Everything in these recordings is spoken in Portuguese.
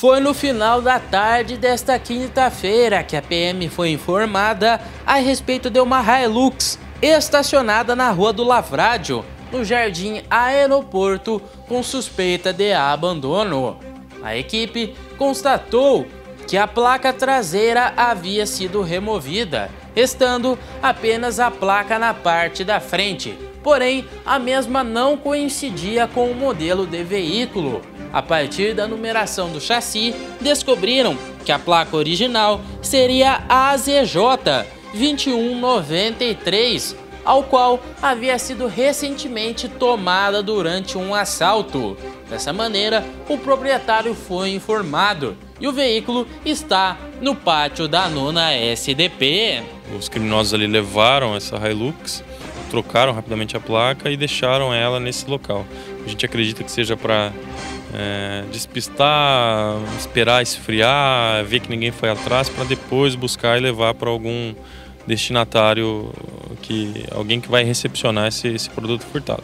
Foi no final da tarde desta quinta-feira que a PM foi informada a respeito de uma Hilux estacionada na Rua do Lavrádio, no Jardim Aeroporto, com suspeita de abandono. A equipe constatou que a placa traseira havia sido removida, restando apenas a placa na parte da frente. Porém, a mesma não coincidia com o modelo de veículo. A partir da numeração do chassi, descobriram que a placa original seria AZJ 2193, ao qual havia sido recentemente tomada durante um assalto. Dessa maneira, o proprietário foi informado e o veículo está no pátio da nona SDP. Os criminosos ali levaram essa Hilux, trocaram rapidamente a placa e deixaram ela nesse local. A gente acredita que seja para é, despistar, esperar esfriar, ver que ninguém foi atrás, para depois buscar e levar para algum destinatário, que alguém que vai recepcionar esse, esse produto furtado.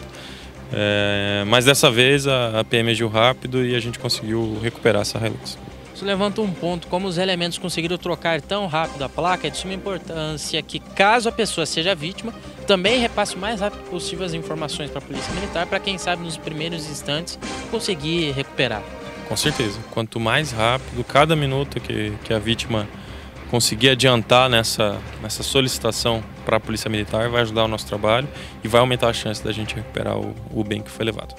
É, mas dessa vez a, a PM agiu rápido e a gente conseguiu recuperar essa Hilux. Isso levanta um ponto, como os elementos conseguiram trocar tão rápido a placa, é de suma importância que caso a pessoa seja vítima, também repasse o mais rápido possível as informações para a Polícia Militar, para quem sabe nos primeiros instantes conseguir recuperar. Com certeza, quanto mais rápido, cada minuto que, que a vítima conseguir adiantar nessa, nessa solicitação para a Polícia Militar vai ajudar o nosso trabalho e vai aumentar a chance da gente recuperar o, o bem que foi levado.